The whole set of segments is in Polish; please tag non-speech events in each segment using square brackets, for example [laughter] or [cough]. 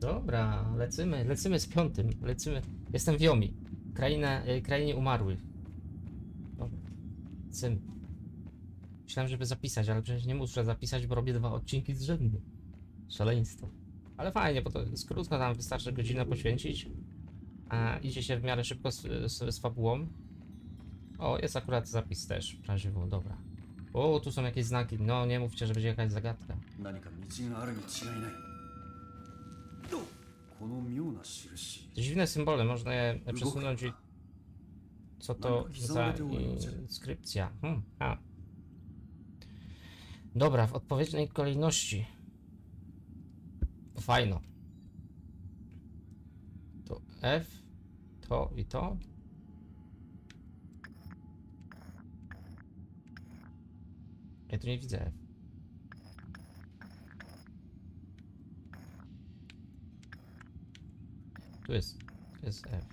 Dobra, lecimy, lecimy z piątym, lecimy. Jestem w Jomi, kraina, e, krainie umarłych. Dobra, lecimy. Myślałem, żeby zapisać, ale przecież nie muszę zapisać, bo robię dwa odcinki z rzędu. Szaleństwo. Ale fajnie, bo to jest krótko, tam wystarczy godzinę poświęcić. A idzie się w miarę szybko z, z, z fabułą. O, jest akurat zapis też, było, dobra. O, tu są jakieś znaki, no nie mówcie, że będzie jakaś zagadka. Dziwne symbole, można je przesunąć i... Co to za inskrypcja? Hmm, a. Dobra, w odpowiedniej kolejności. Fajno. To F, to i to. Ja tu nie widzę F. Tu jest, tu jest F.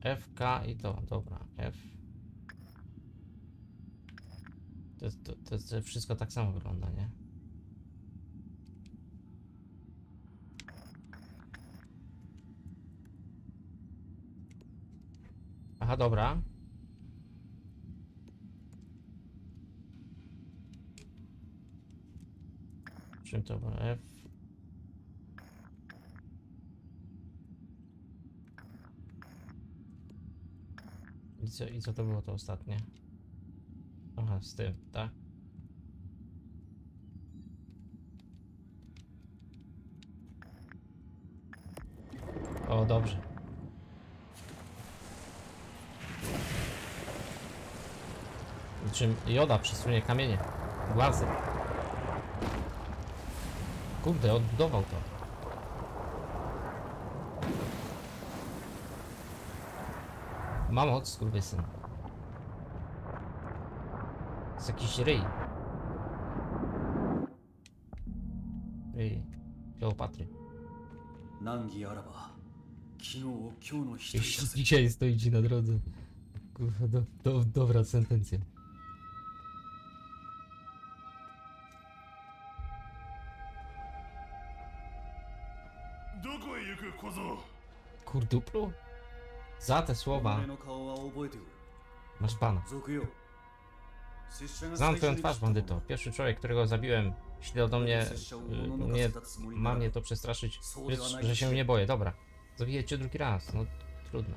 F, K i to, dobra, F. To, to, to, to wszystko tak samo wygląda, nie? Aha, dobra. Czym to? F. I co, I co to było to ostatnie? Aha, z tym, tak? O, dobrze. Czym Joda przesunie kamienie. Głazy. Kurde, odbudował to. Mam Mamot, skurwysyn. Jest jakiś ryj. Ryj. Kleopatry. Nangi Araba. Już dzisiaj stoicie na drodze. Kurwa, do, do, dobra sentencja. Kurduplu? Za te słowa masz pana. Znam twoją twarz, bandyto. Pierwszy człowiek, którego zabiłem, ślał do mnie, y, mnie, ma mnie to przestraszyć, że, że się nie boję. Dobra, zabiję cię drugi raz, no trudno.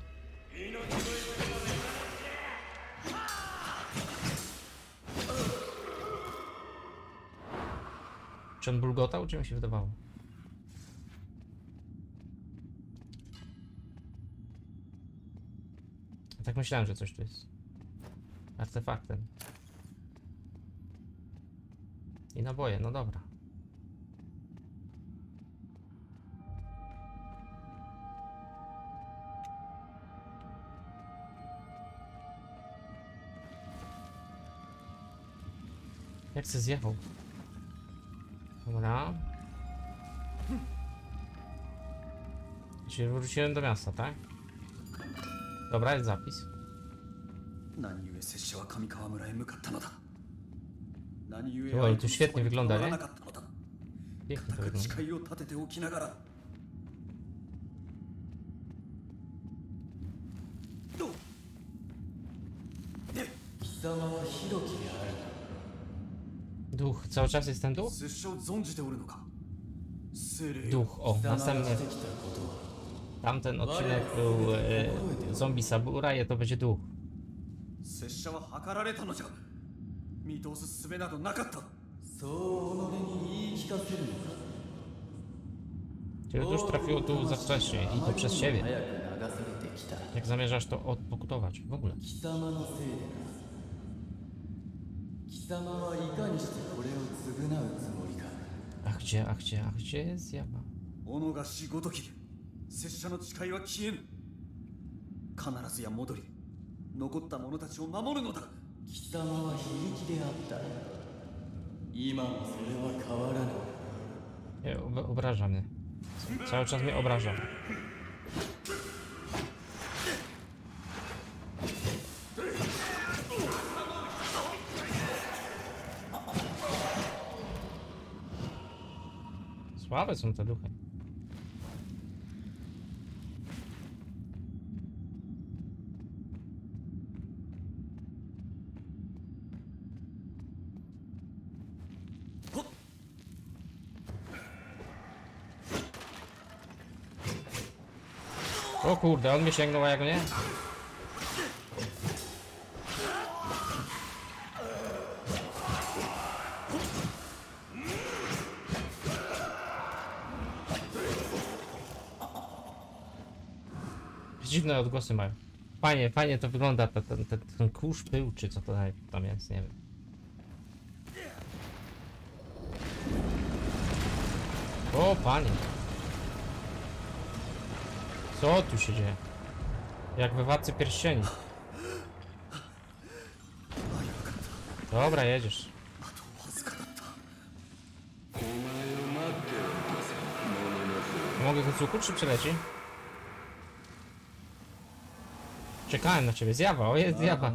Czy on bulgotał, czy mi się wydawało? Tak myślałem, że coś tu jest. Artefaktem. I naboje, no dobra. Jak se zjechał? Dobra. Czyli wróciłem do miasta, tak? Dobra, jest zapis. 何故拙者は上川村へ向かったのだ何故 Oj, 相 tu 手の świetnie そばに wygląda, 変わ nie? らなかったのだ Pięknie to 固く wygląda. 誓いを立てておきながらどう貴様は広きである Duch, cały czas jest ten duch? 拙者を存じておるのか精霊よ Duch, o, 貴様が następnie してきたことは tamten odcinek był e, zombie saburai, to będzie duch. 拙者は計られたのじゃ見通す術などなかったそう己に言い聞かせるのか Czyli dusz trafiło tu za wcześnie i to przez 早 siebie. く流されてきた Jak zamierzasz to odpokutować w ogóle? 貴様のせいでな貴様はいかにしてこれを償うつもりか A gdzie, a gdzie, a gdzie jest zjawa? 己が死ごとき 拙者の誓いは消えぬ必ずや戻り残った者たちを守るのだ貴様は悲劇であった今もそれは変わらぬ Obraża mnie. Cały czas mnie obraża. Słabe. Kurde, on mnie sięgnął, a ja go nie? Dziwne odgłosy mają. Fajnie, fajnie to wygląda, ten, ten, ten, ten kurz, pył, czy co to tam jest, nie wiem. O, panie. Co tu się dzieje? Jak we władcy pierścieni. Dobra, jedziesz. Mogę go cuku, czy przeleci? Czekałem na ciebie, zjawa, o jest zjawa.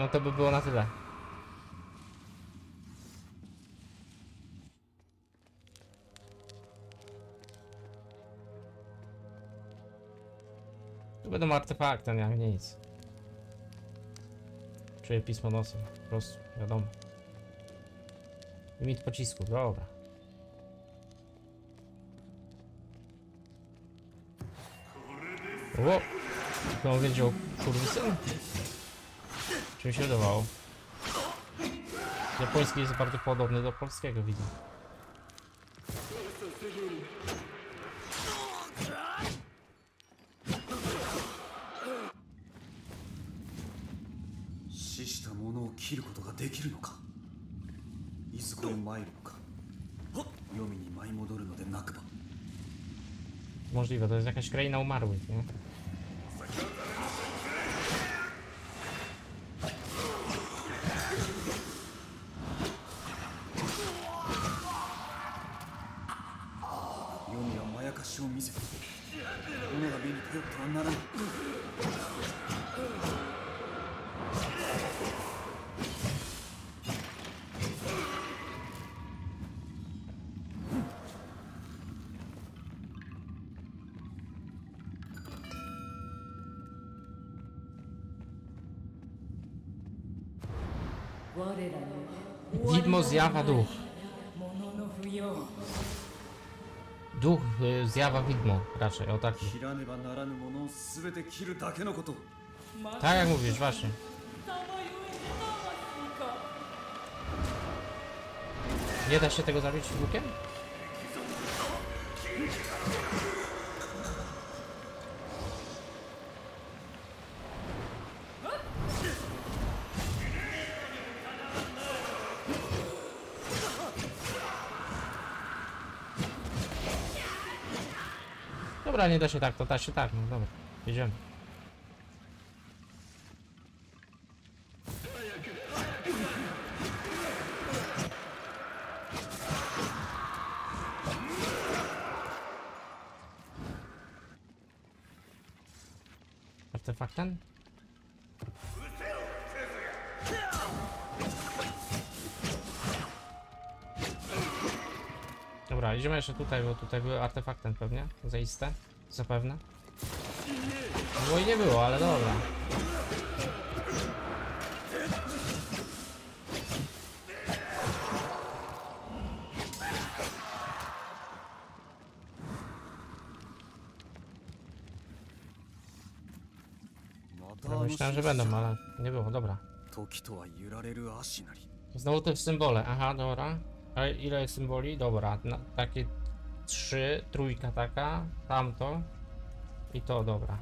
No to by było na tyle. Tu będą artefakty, jak nic. Czuję pismo nosem, po prostu, wiadomo. Limit pocisku, dobra. O! To on wiedział, kurwysyn? Czym się wydawało? Japoński jest bardzo podobny do polskiego, widzę. Możliwe, to jest jakaś kraina umarłych, nie? Widmo zjawa duch. Duch e, zjawa widmo, raczej, o taki. Tak jak mówisz, właśnie. Nie da się tego zabić łukiem? Nie da się tak, to da się tak, no dobra, jedziemy. Artefaktem? Dobra, idziemy jeszcze tutaj, bo tutaj były artefaktem pewnie, zaiste, Zapewne. Było i nie było, ale dobra. No, myślałem, że będą, ale nie było, dobra. Znowu te symbole, aha, dobra. Ale ile symboli? Dobra, na, takie trzy, trójka taka, tamto i to, dobra.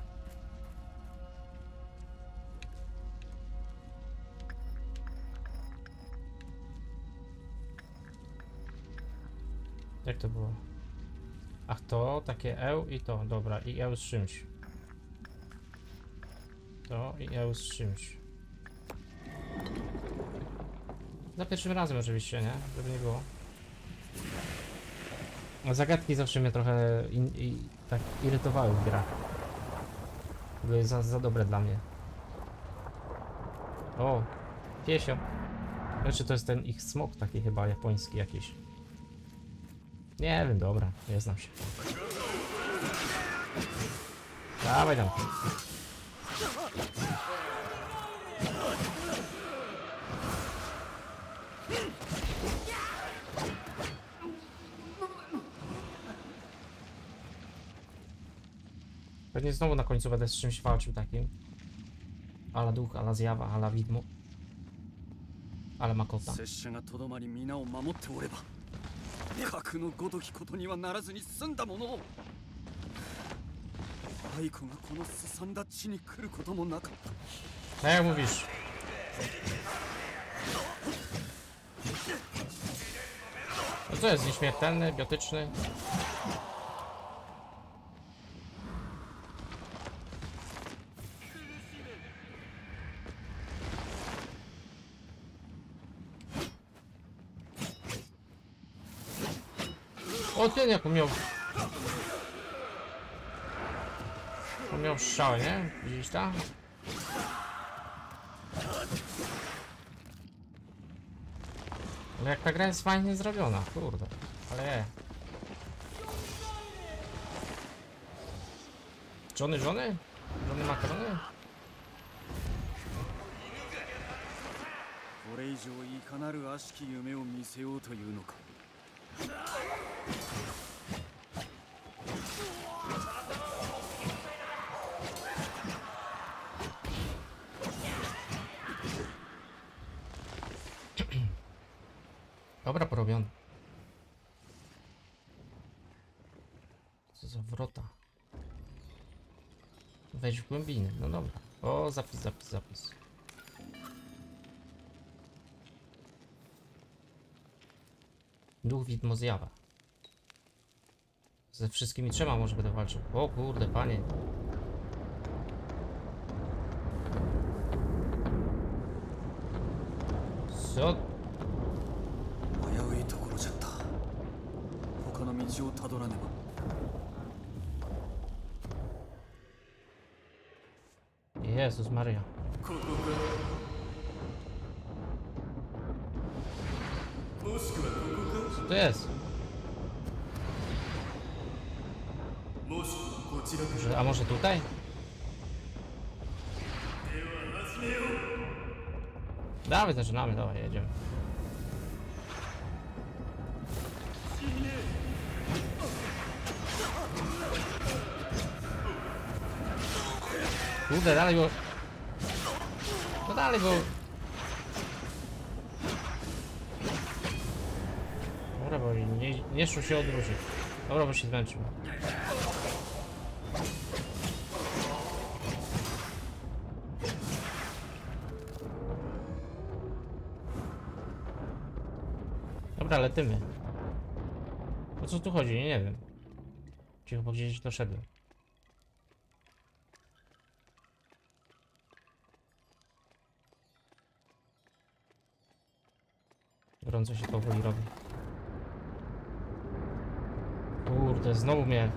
Jak to było? Ach, to, takie eł i to, dobra, i eł z czymś. To i eł z czymś. Za pierwszym razem oczywiście, nie? Żeby nie było. Zagadki zawsze mnie trochę in, i, tak irytowały w grach. Jest za, za dobre dla mnie. O, piesio. Znaczy to jest ten ich smok taki chyba japoński jakiś. Nie wiem, dobra, nie znam się. Dawaj tam. Pewnie znowu na końcu będę z czymś walczył takim. Ala duch, ala zjawa, ala widmo. Ale makota. 拙者がとどまり皆を守っておれば核のごときことにはならずに済んだものを愛子がこのすさんだ地に来ることもなかった Tak jak mówisz. No co jest nieśmiertelny, biotyczny? O ten jak umiał. Umiał strzały, nie? Widzisz tam? Ale jak ta gra jest fajnie zrobiona, kurde. Ale je. Żony, żony? Żony makarony? これ以上いかなる悪しき夢を見せようというのか Co za wrota. Wejdź w głębiny, no dobra. O, zapis, zapis, zapis. Duch widmo zjawa. Ze wszystkimi trzema może będę walczył. O kurde, panie. Co? 危ういところじゃった他の道をたどらねば Jezus Maria. Co to jest? Że, a może tutaj? Dawaj, zaczynamy, dawaj, jedziemy. Kurde, dalej go... No dalej go... Dobra, bo nie, nie szło się odróżyć. Dobra, bo się zmęczył. Dobra, letymy. O co tu chodzi? Nie wiem. Cicho, bo gdzieś doszedłem. Gorąco się powoli robi. Kurde, znowu mnie...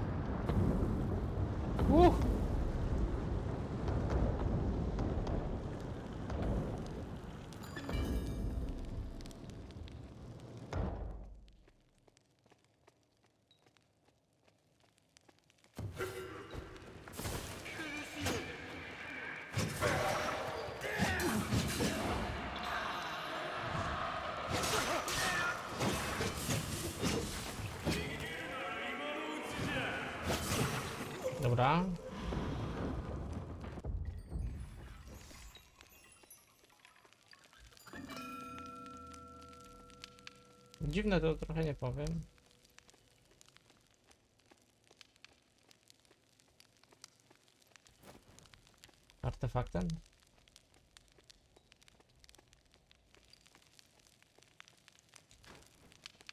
Dobra. Dziwne to trochę nie powiem. Artefaktem?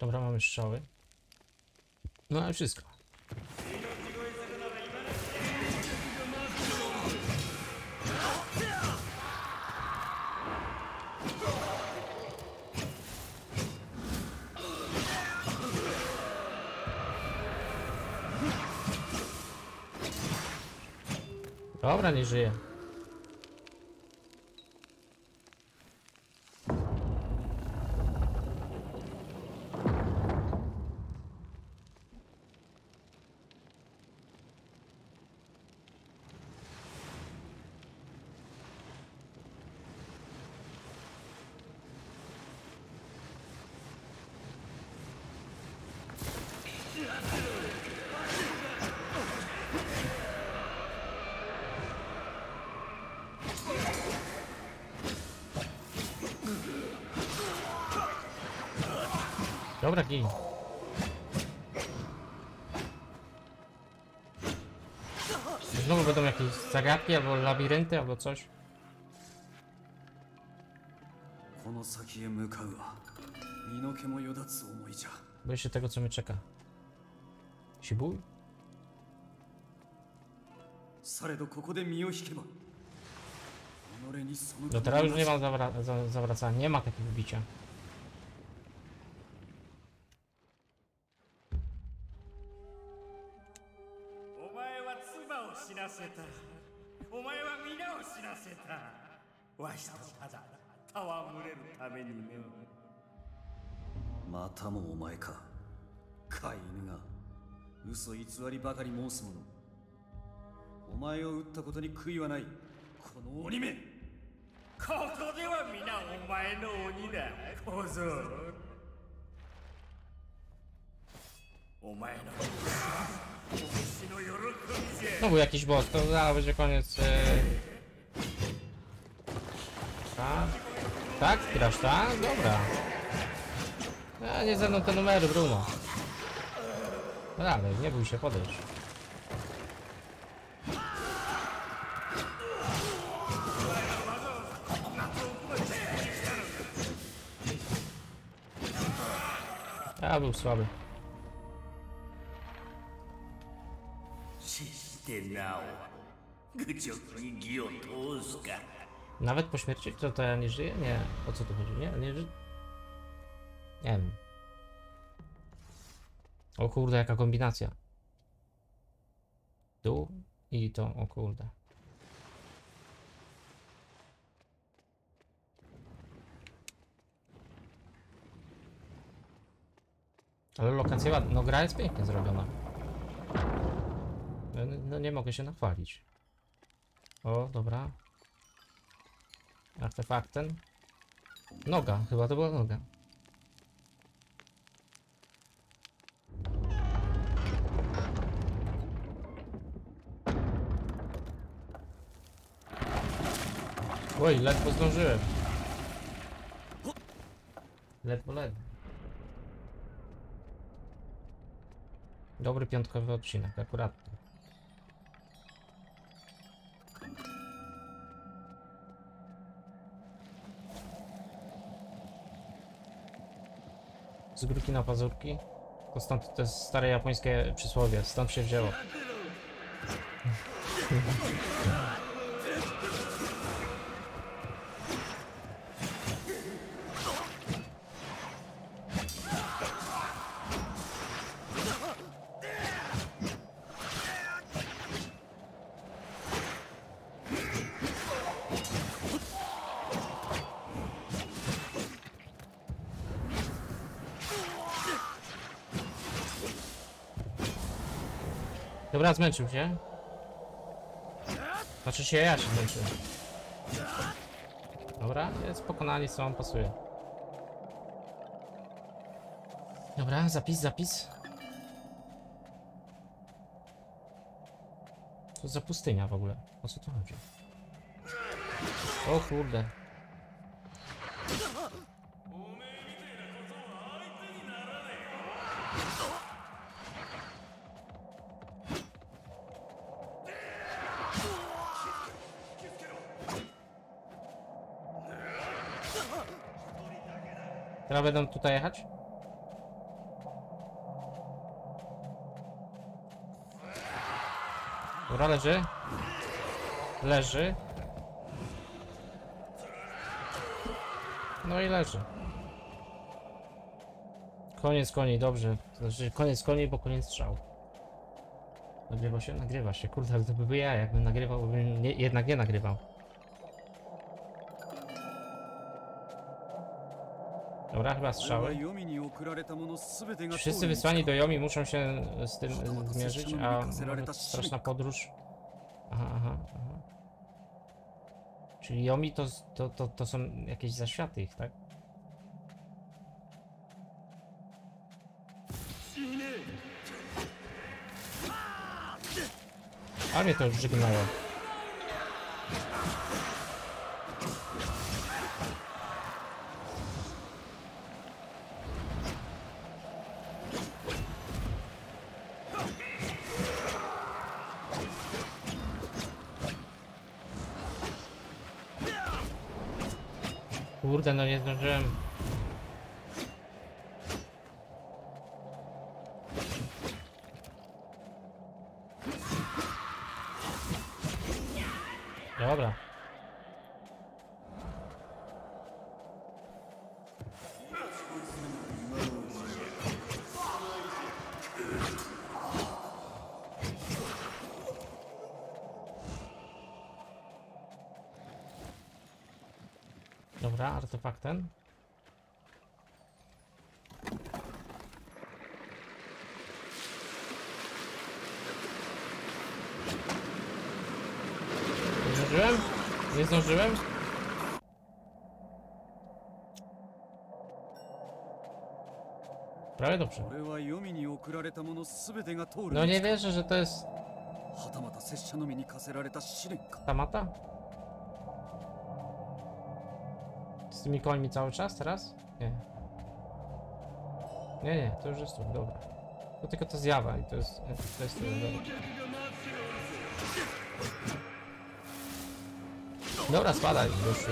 Dobra, mamy strzały. No ale wszystko. Dobra, nie Dobra, gin. Znowu będą jakieś zagadki, albo labirynty, albo coś. この先へ向かうわ身の毛もよだつ思いじゃ Boję się tego, co mnie czeka. Sibuj? されどここで身を引けば己にその No teraz już nie mam zawra za zawracania, nie ma takiego bicia. せた。お前は皆を死なせた。わしとただ戯れるためにね。またもお前か。飼い犬が。嘘偽りばかり申す者お前を撃ったことに悔いはない。この鬼め。ここでは皆お前の鬼だ。小僧。お前の Znowu jakiś boss, to zaraz będzie koniec. E... Tak? Tak? Grasz tak? Dobra. A, nie ze mną te numery, Bruno. No Dalej, nie bój się, podejdź. A, był słaby. Genau. Wyciągnij. Nawet po śmierci? To, to ja nie żyje? Nie. O co tu chodzi? Nie, nie żyję. Nie wiem. O kurde, jaka kombinacja. Tu i to, o kurde. Ale lokacja ładna. No gra jest pięknie zrobiona. No, no nie mogę się nachwalić. O, dobra. Artefaktem. Noga, chyba to była noga. Oj, ledwo zdążyłem. Ledwo, ledwo. Dobry piątkowy odcinek, akurat. Z górki na pazurki. To stąd to jest stare japońskie przysłowie, stąd się wzięło. [laughs] Dobra, zmęczył się. Znaczy się ja się zmęczyłem. Dobra, jest pokonanie, co wam pasuje. Dobra, zapis, zapis. Co za pustynia w ogóle? O co tu chodzi? O kurde. Teraz będą tutaj jechać? Dobra, leży. Leży. No i leży. Koniec koni, dobrze. Znaczy koniec koni, bo koniec strzał. Nagrywa się? Nagrywa się. Kurde, to by ja, jakbym nagrywał, bym nie, jednak nie nagrywał. Dobra, chyba strzały. Wszyscy wysłani do Yomi muszą się z tym zmierzyć, a straszna podróż. Aha, aha, aha. Czyli Yomi to, to, to, to są jakieś zaświaty ich, tak? A mnie to już żegnało. Kurde, no nie zdążyłem. Dobra artefaktem. Zdążyłem? Nie zdążyłem? Prawie dobrze. No nie wierzę, że to jest... Tamata? Z tymi końmi cały czas teraz? Nie. Nie, nie, to już jest tu, dobra. To tylko to zjawa i to jest, to jest dobra. Dobra, spadaj, gościu.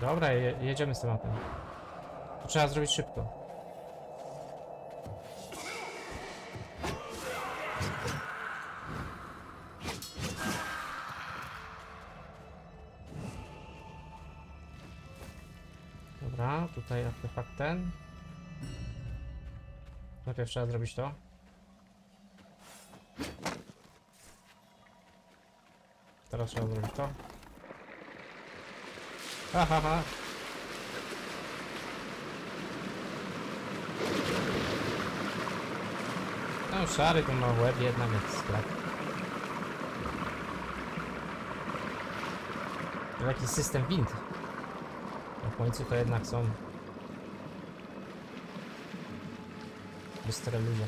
Dobra, je, jedziemy z tematem. To trzeba zrobić szybko. Tutaj artefakt ten. Najpierw trzeba zrobić to. Teraz trzeba zrobić to. Ha, ha, ha. No szary to ma łeb jednak jak sklep. To jakiś system wind. Na końcu to jednak są bystre ludzie.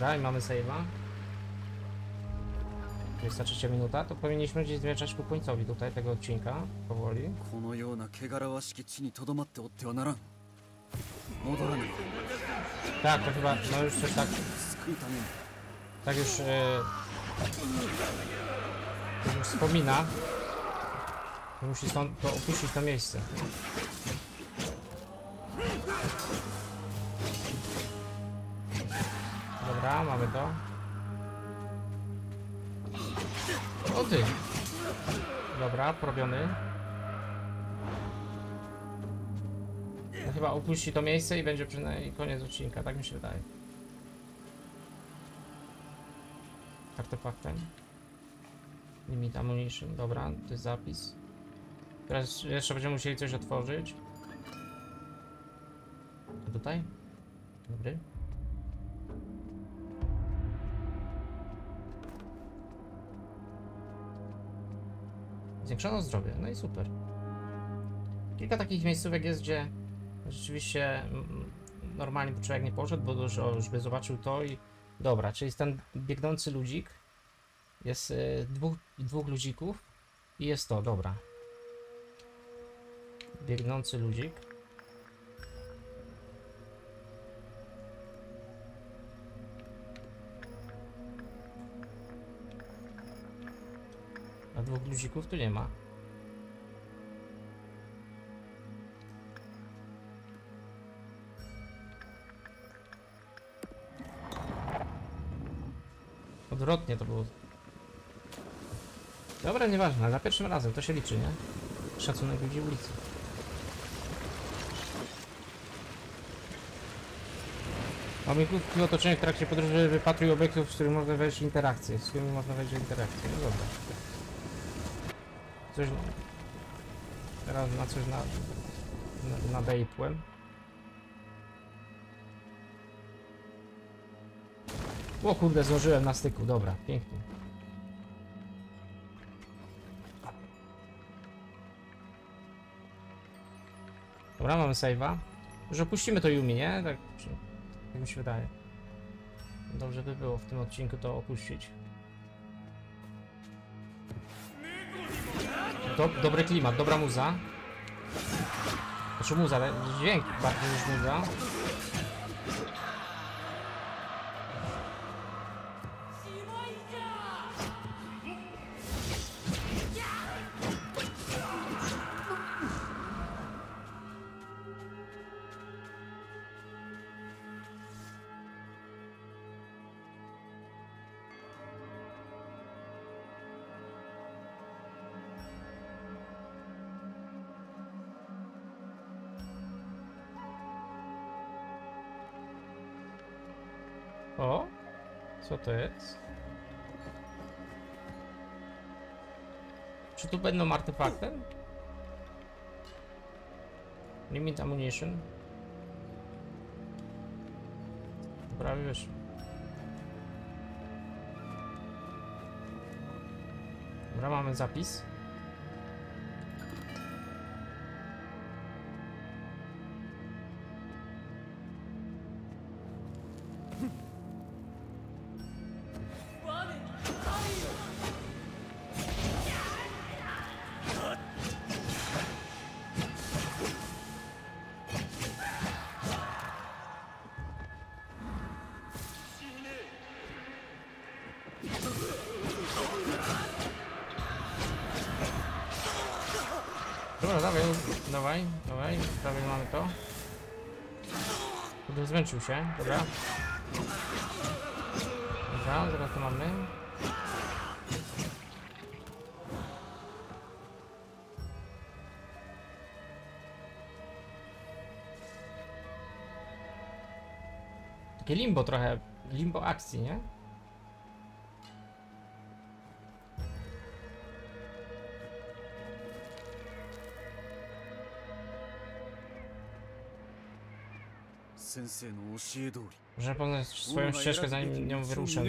Dalej mamy save'a. 23 minuta, to powinniśmy gdzieś zmierzać ku końcowi tutaj tego odcinka, powoli. このような汚らわしき地にとどまっておってはならん戻らない Tak, to chyba, no już coś tak, 救うために tak już, e, już wspomina. że Musi stąd to opuścić to miejsce. Dobra, mamy to. O ty! Dobra, porobiony. No chyba opuści to miejsce i będzie przynajmniej koniec odcinka, tak mi się wydaje. Artefaktem. Limit ammunition, dobra, to jest zapis. Teraz jeszcze będziemy musieli coś otworzyć. A tutaj? Dobry. Zwiększono zdrowie, no i super. Kilka takich miejscówek jest, gdzie rzeczywiście mm, normalnie by człowiek nie poszedł, bo już, już by zobaczył to i dobra, czyli jest ten biegnący ludzik. Jest y, dwóch, dwóch ludzików i jest to, dobra. Biegnący ludzik. Dwóch ludzików tu nie ma. Odwrotnie to było. Dobra, nieważne, za pierwszym razem to się liczy, nie? Szacunek ludzi ulicy. Mamy krótkie otoczenie w trakcie podróży wypatruj obiektów, z którymi można wejść w interakcję. Z którymi można wejść w interakcję. No dobra. Coś... Teraz na coś na... na nadejpłem. O kurde, zdążyłem na styku, dobra, pięknie. Dobra, mamy save'a. Już opuścimy to Yumi, nie? Tak, tak mi się wydaje. Dobrze by było w tym odcinku to opuścić. Do, dobry klimat, dobra muza. Znaczy muza, dźwięk bardziej niż muza. O, co to jest? Czy tu będą artefaktem? Limit ammunition. Prawie wiesz. Dobra, mamy zapis. Dobra, dawaj, dawaj, dawaj, prawie mamy to. Kurde, zmęczył się, dobra. Dobra, zaraz to mamy. Takie limbo trochę, limbo akcji, nie? " Muszę poznać swoją ścieżkę, zanim nią wyruszę.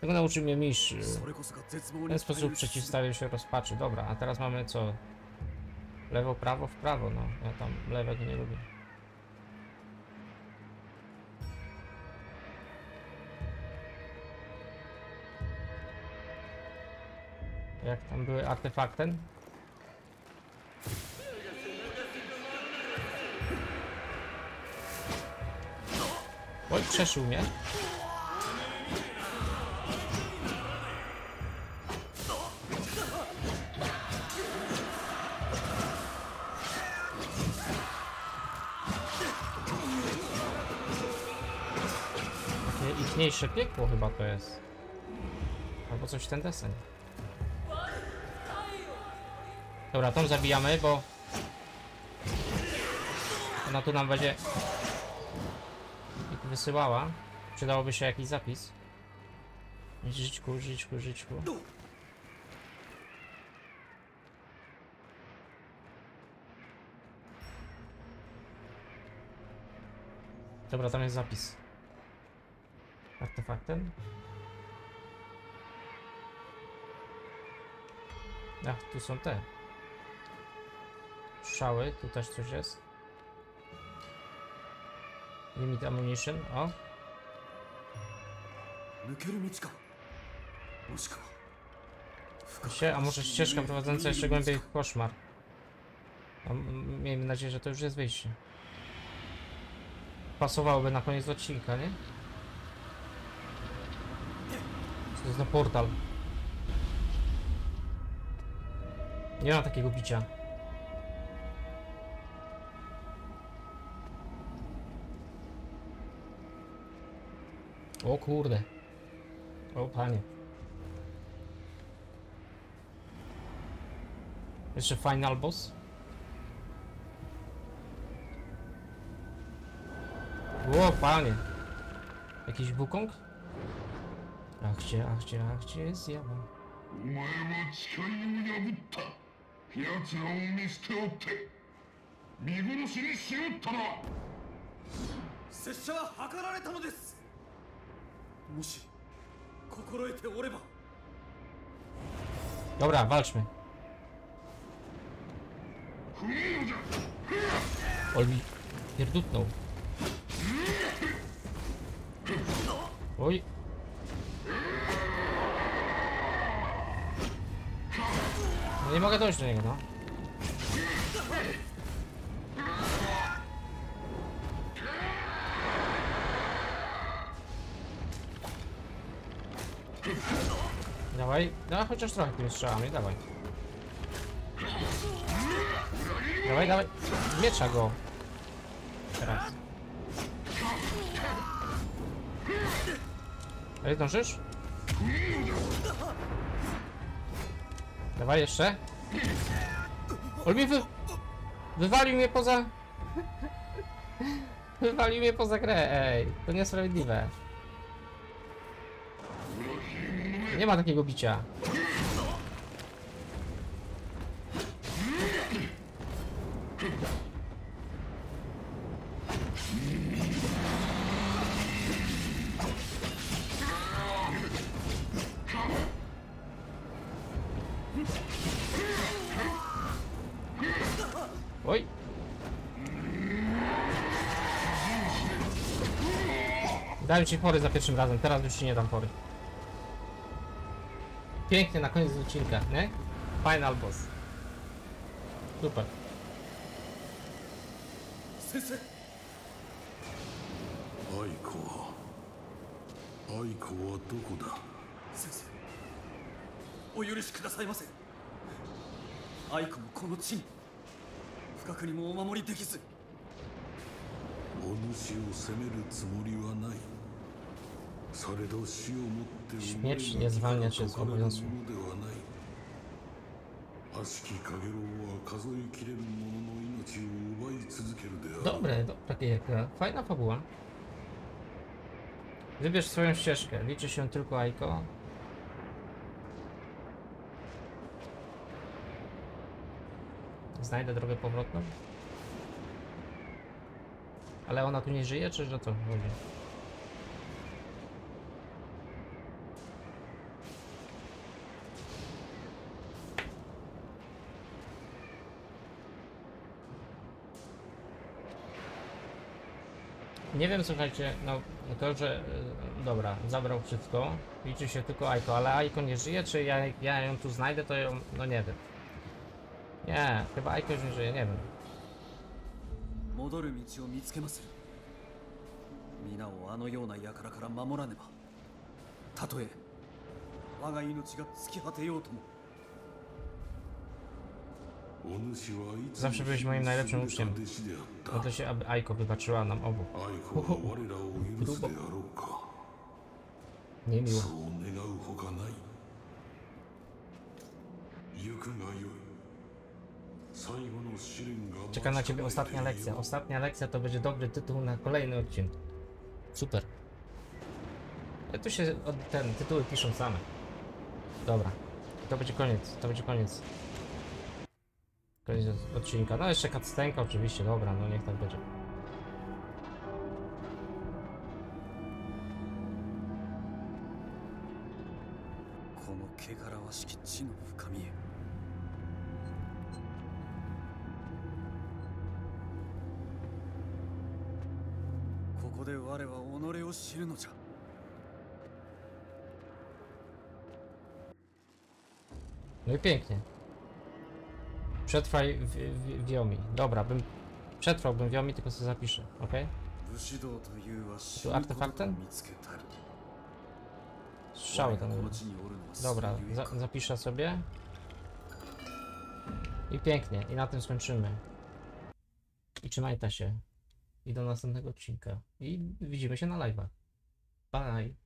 Tego nauczył mnie mistrz. W ten sposób przeciwstawię się rozpaczy. Dobra, a teraz mamy co? Lewo, prawo, w prawo. No, ja tam lewego nie lubię. Jak tam były artefakty? Oj, przeszył mnie. Ichniejsze piekło chyba to jest. Albo coś ten desen. Dobra, tą zabijamy, bo... Ona tu nam będzie... wysyłała. Przydałoby się jakiś zapis. Żyćku, żyćku, żyćku. Dobra, tam jest zapis. Artefaktem. Ach, tu są te. Strzały, tu też coś jest. Limit ammunition, o. A może ścieżka prowadząca jeszcze głębiej w koszmar. No, miejmy nadzieję, że to już jest wyjście. Pasowałoby na koniec odcinka, nie? Co to jest na portal? Nie ma takiego bicia. O kurde. O panie. Jeszcze final boss? O panie. Jakiś bukong? Ach cię, ach cię, ach cię, zjawa. 拙者は図られたのですもし心得ておれば Dobra, walczmy. 不義のじゃ Olmi pierdutnął. Oj. No nie mogę dojść do niego, no. Dawaj, no chociaż trochę tymi strzałami, dawaj. Dawaj, dawaj. Miecza go. Teraz. Ej, dążysz? Dawaj jeszcze. Olmi wy... Wywalił mnie poza... Wywalił mnie poza grę, ej. To niesprawiedliwe. Nie ma takiego bicia. Oj. Dałem ci pory za pierwszym razem, teraz już ci nie dam pory. Pięknie na koniec odcinka, nie? Final boss. Super. Sensei. Aiko. Aiko wa doko da? Sensei. O yurishi kudasai mase. Aiko mo kono chi ni. Fukaku ni mo o mamori dekizu. お主を責めるつもりはない。Śmierć nie zwalnia cię z obowiązku. Dobre, dobra gierka. E, fajna fabuła. Wybierz swoją ścieżkę. Liczy się tylko Aiko. Znajdę drogę powrotną. Ale ona tu nie żyje, czy że to? Nie wiem, słuchajcie, no to, że y, dobra, zabrał wszystko, liczy się tylko Aiko, ale Aiko nie żyje, czy ja, ja ją tu znajdę, to ją, no nie wiem. Nie, chyba Aiko już nie żyje, nie wiem. 戻る道を見つけまする皆をあのような輩から守らねばたとえ我が命が尽き果てようともお主はいつ Zawsze byłeś moim najlepszym uczniem. Modlę się, aby Aiko wybaczyła nam obu. Grubo. Niemiło. Czeka na ciebie ostatnia lekcja. Ostatnia lekcja to będzie dobry tytuł na kolejny odcinek. Super. Ja tu się ten tytuły piszą same. Dobra. To będzie koniec. To będzie koniec koniec odcinka. No jeszcze cutscenka oczywiście, dobra, no niech tak będzie. No i pięknie. Przetrwaj w, w, Dobra, bym... Przetrwałbym Wiomi, tylko sobie zapiszę, ok? Tu artefaktem? Strzały tam. Dobra, za, zapiszę sobie. I pięknie, i na tym skończymy. I trzymajcie się. I do następnego odcinka. I widzimy się na live'ach. Bye!